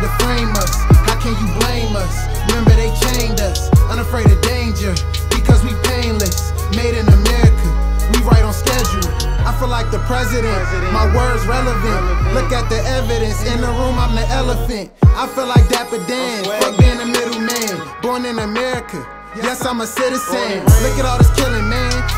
tried to frame us. How can you blame us? Remember, they chained us. Unafraid of danger. Because we painless. Made in America. We right on schedule. I feel like the president. My words relevant. Look at the evidence. In the room, I'm the elephant. I feel like Dapper Dan. Fuck being a middleman. Born in America. Yes, I'm a citizen. Look at all this killing, man.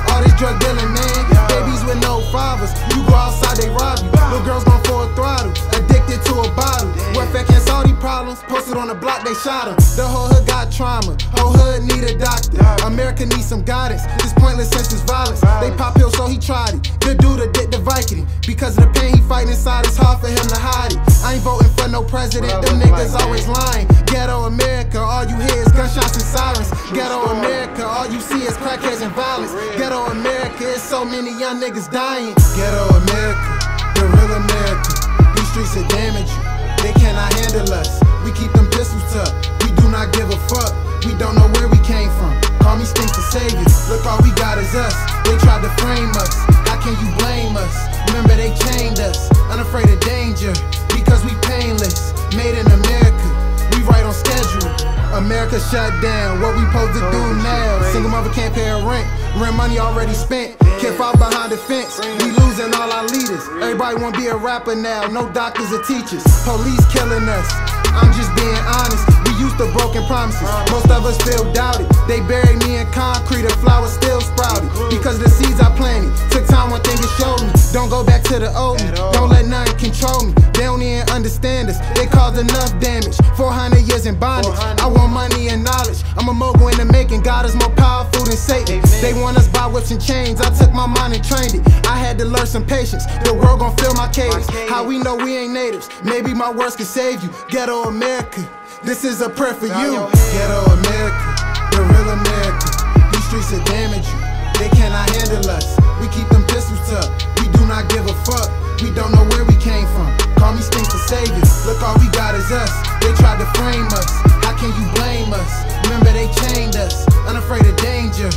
Posted on the block, they shot him. The whole hood got trauma. Whole hood need a doctor. America needs some guidance. This pointless senseless violence. They pop pills, so he tried it. Good dude addicted to Vicodin. Because of the pain he fighting inside, it's hard for him to hide it. I ain't voting for no president. Them niggas always lying. Ghetto America, all you hear is gunshots and sirens. Ghetto America, all you see is crackheads and violence. Ghetto America, it's so many young niggas dying. Ghetto America, the real America. These streets damage you. They cannot handle us. We keep them pistols tucked. We do not give a fuck. We don't know where we came from. Call me Sphinx the Savior. Look, all we got is us. They tried to frame us. How can you blame us? Remember, they chained us. Unafraid of danger. Because we painless. Made in America. We right on schedule. America shut down. What we supposed to do now? Single mother can't pay her rent. Rent money already spent. Can't fall behind the fence. We losing all our leaders. Everybody wanna be a rapper now. No doctors or teachers. Police killing us. I'm just being honest. We used to broken promises. Most of us feel doubted. They buried me in concrete. The flowers still sprouted. Because the seeds I planted. Took time one thing to show me. Don't go back to the old me. Don't let nothing control me. They don't even understand us. They caused enough damage. 400 years in bondage. I want money and knowledge. I'm a mogul in the making. God is more powerful than Satan. They want us by whips and chains. I took my mind and trained it had to learn some patience. The world gon' fill my caves. How we know we ain't natives? Maybe my words can save you. Ghetto America, this is a prayer for you. Ghetto America, the real America. These streets will damage you. They cannot handle us. We keep them pistols up. We do not give a fuck. We don't know where we came from. Call me Sphinx the Savior. Look, all we got is us. They tried to frame us. How can you blame us? Remember, they chained us. Unafraid of danger.